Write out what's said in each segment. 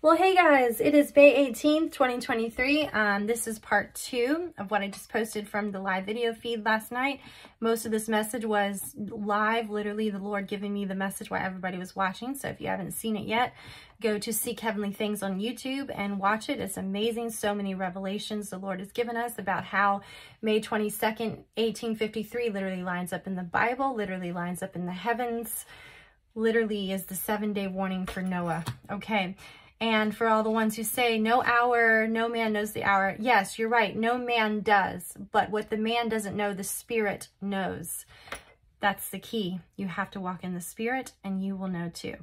Well, hey guys, it is May 18th, 2023. Um, this is part two of what I just posted from the live video feed last night. Most of this message was live, literally the Lord giving me the message while everybody was watching. So if you haven't seen it yet, go to Seek Heavenly Things on YouTube and watch it. It's amazing. So many revelations the Lord has given us about how May 22nd, 1853 literally lines up in the Bible, literally lines up in the heavens, literally is the seven day warning for Noah. Okay. And for all the ones who say, no hour, no man knows the hour. Yes, you're right. No man does. But what the man doesn't know, the spirit knows. That's the key. You have to walk in the spirit and you will know too.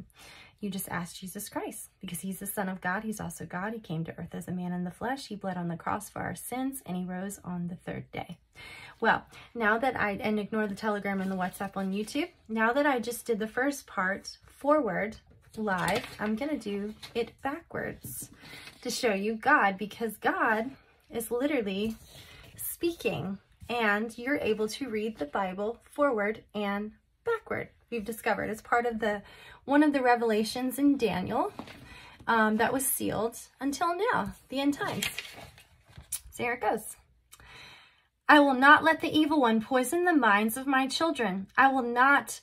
You just ask Jesus Christ because he's the son of God. He's also God. He came to earth as a man in the flesh. He bled on the cross for our sins and he rose on the third day. Well, now that I, and ignore the telegram and the WhatsApp on YouTube, now that I just did the first part forward, live, I'm going to do it backwards to show you God because God is literally speaking and you're able to read the Bible forward and backward. We've discovered it's part of the one of the revelations in Daniel um, that was sealed until now, the end times. So here it goes. I will not let the evil one poison the minds of my children. I will not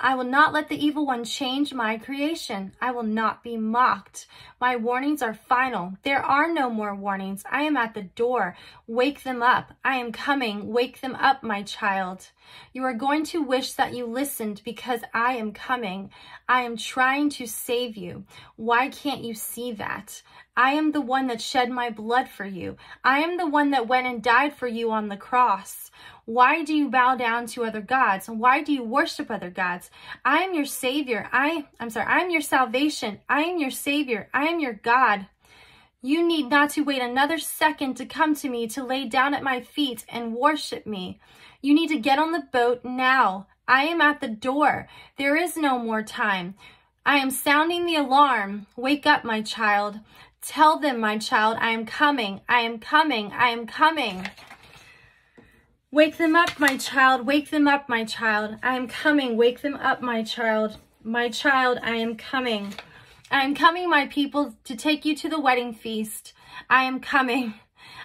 I will not let the evil one change my creation. I will not be mocked. My warnings are final. There are no more warnings. I am at the door. Wake them up. I am coming. Wake them up, my child. You are going to wish that you listened because I am coming. I am trying to save you. Why can't you see that? I am the one that shed my blood for you. I am the one that went and died for you on the cross. Why do you bow down to other gods? Why do you worship other gods? I am your savior. I, I'm sorry, I am your salvation. I am your savior. I am your God. You need not to wait another second to come to me to lay down at my feet and worship me. You need to get on the boat now. I am at the door. There is no more time. I am sounding the alarm. Wake up, my child. Tell them, my child, I am coming. I am coming. I am coming. Wake them up, my child. Wake them up, my child. I am coming. Wake them up, my child. My child, I am coming. I am coming, my people, to take you to the wedding feast. I am coming.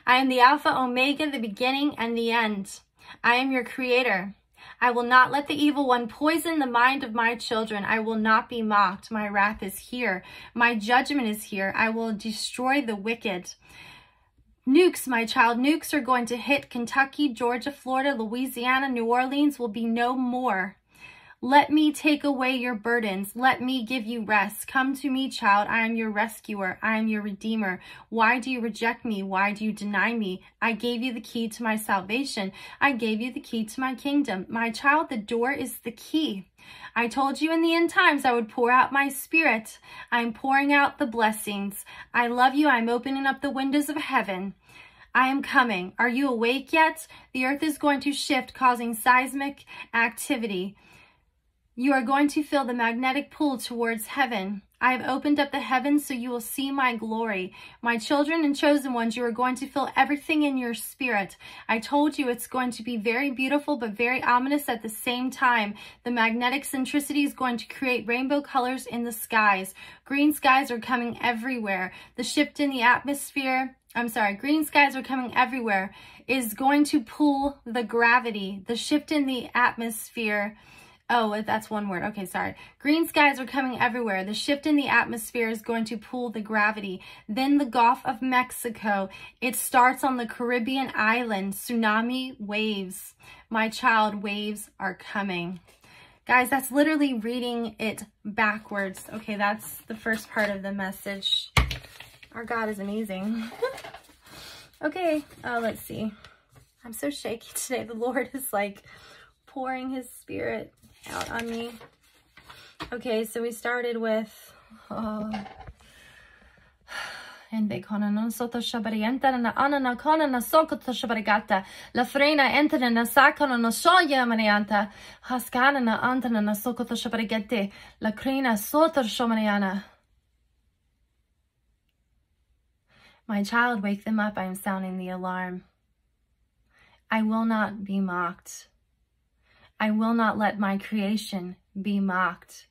I am the Alpha, Omega, the beginning and the end. I am your creator. I will not let the evil one poison the mind of my children. I will not be mocked. My wrath is here. My judgment is here. I will destroy the wicked. Nukes, my child, nukes are going to hit Kentucky, Georgia, Florida, Louisiana, New Orleans will be no more. Let me take away your burdens. Let me give you rest. Come to me, child. I am your rescuer. I am your redeemer. Why do you reject me? Why do you deny me? I gave you the key to my salvation. I gave you the key to my kingdom. My child, the door is the key. I told you in the end times I would pour out my spirit. I'm pouring out the blessings. I love you. I'm opening up the windows of heaven. I am coming. Are you awake yet? The earth is going to shift, causing seismic activity. You are going to feel the magnetic pull towards heaven. I have opened up the heavens so you will see my glory. My children and chosen ones, you are going to feel everything in your spirit. I told you it's going to be very beautiful but very ominous at the same time. The magnetic centricity is going to create rainbow colors in the skies. Green skies are coming everywhere. The shift in the atmosphere, I'm sorry, green skies are coming everywhere, is going to pull the gravity. The shift in the atmosphere Oh, that's one word. Okay, sorry. Green skies are coming everywhere. The shift in the atmosphere is going to pull the gravity. Then the Gulf of Mexico. It starts on the Caribbean island. Tsunami waves. My child, waves are coming. Guys, that's literally reading it backwards. Okay, that's the first part of the message. Our God is amazing. okay, uh, let's see. I'm so shaky today. The Lord is like pouring his spirit out on me. Okay, so we started with... Um, na sokoto shabarigata. La frena entra na sakana no soya manianta. Haskana na antana sokoto shabarigete. La crena soto shomaniana. My child, wake them up. I am sounding the alarm. I will not be mocked. I will not let my creation be mocked.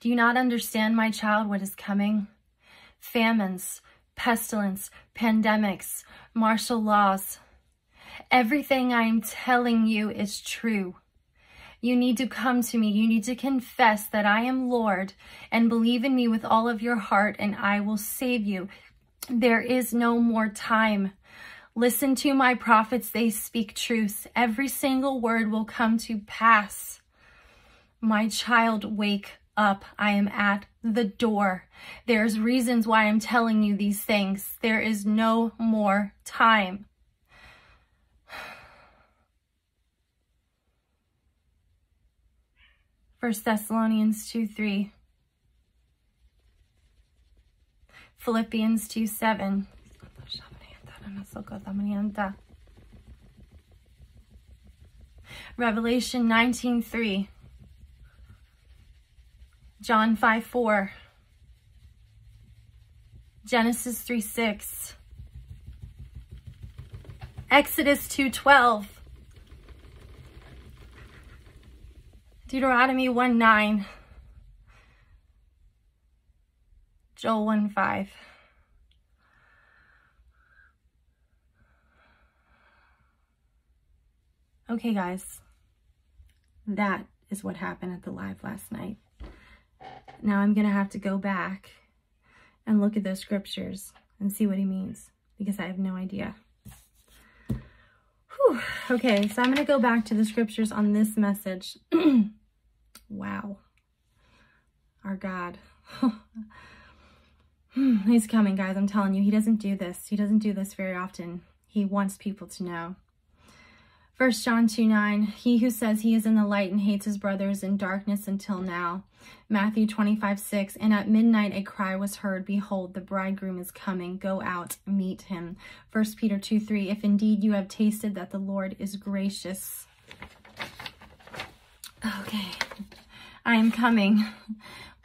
Do you not understand, my child, what is coming? famines, pestilence, pandemics, martial laws. Everything I am telling you is true. You need to come to me. You need to confess that I am Lord and believe in me with all of your heart and I will save you. There is no more time. Listen to my prophets. They speak truth. Every single word will come to pass. My child, wake up. I am at the door. There's reasons why I'm telling you these things. There is no more time. First Thessalonians 2 3. Philippians 2 7. Revelation 19 3. John 5 4. Genesis 3 6. Exodus 2 12. Deuteronomy 1 9. Joel 1 Okay, guys, that is what happened at the live last night. Now I'm going to have to go back and look at those scriptures and see what he means because I have no idea. Whew. Okay, so I'm going to go back to the scriptures on this message. Wow. Our God. Hmm, he's coming, guys. I'm telling you, he doesn't do this. He doesn't do this very often. He wants people to know. First John 2, 9, he who says he is in the light and hates his brothers in darkness until now. Matthew 25, 6, and at midnight a cry was heard, Behold, the bridegroom is coming, go out, meet him. First Peter 2, 3, if indeed you have tasted that the Lord is gracious. Okay, I am coming.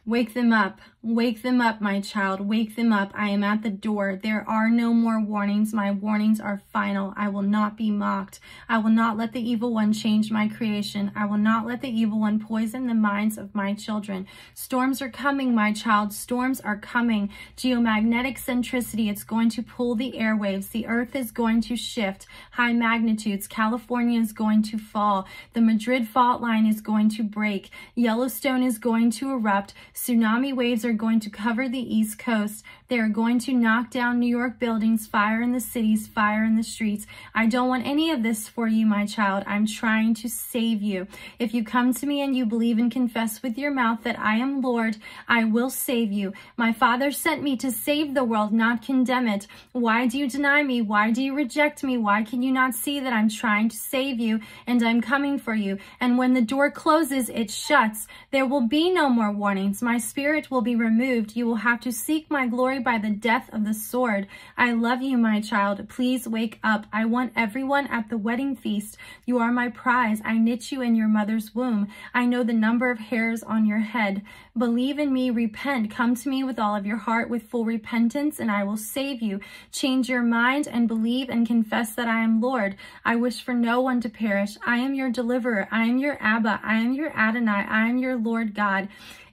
Wake them up. Wake them up, my child. Wake them up. I am at the door. There are no more warnings. My warnings are final. I will not be mocked. I will not let the evil one change my creation. I will not let the evil one poison the minds of my children. Storms are coming, my child. Storms are coming. Geomagnetic centricity. It's going to pull the airwaves. The earth is going to shift. High magnitudes. California is going to fall. The Madrid fault line is going to break. Yellowstone is going to erupt. Tsunami waves are going to cover the East Coast. They are going to knock down New York buildings, fire in the cities, fire in the streets. I don't want any of this for you, my child. I'm trying to save you. If you come to me and you believe and confess with your mouth that I am Lord, I will save you. My Father sent me to save the world, not condemn it. Why do you deny me? Why do you reject me? Why can you not see that I'm trying to save you and I'm coming for you? And when the door closes, it shuts. There will be no more warnings. My spirit will be removed. You will have to seek my glory by the death of the sword. I love you, my child. Please wake up. I want everyone at the wedding feast. You are my prize. I knit you in your mother's womb. I know the number of hairs on your head. Believe in me, repent. Come to me with all of your heart with full repentance, and I will save you. Change your mind and believe and confess that I am Lord. I wish for no one to perish. I am your deliverer. I am your Abba. I am your Adonai. I am your Lord God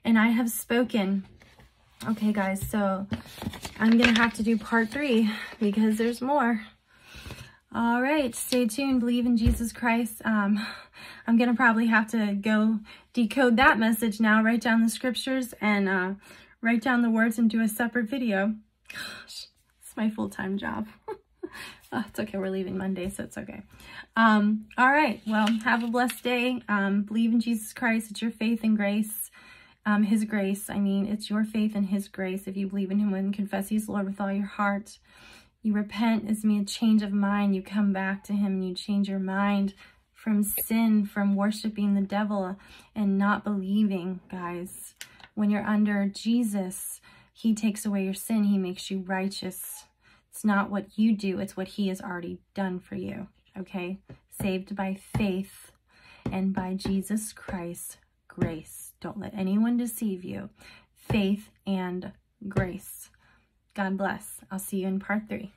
and I have spoken. Okay, guys, so I'm going to have to do part three because there's more. All right, stay tuned. Believe in Jesus Christ. Um, I'm going to probably have to go decode that message now, write down the scriptures, and uh, write down the words and do a separate video. Gosh, it's my full-time job. oh, it's okay. We're leaving Monday, so it's okay. Um, all right. Well, have a blessed day. Um, believe in Jesus Christ. It's your faith and grace um, his grace. I mean, it's your faith and his grace. If you believe in him and confess he's Lord with all your heart, you repent as me a change of mind. You come back to him and you change your mind from sin, from worshiping the devil and not believing, guys. When you're under Jesus, he takes away your sin. He makes you righteous. It's not what you do. It's what he has already done for you. Okay? Saved by faith and by Jesus Christ grace. Don't let anyone deceive you. Faith and grace. God bless. I'll see you in part three.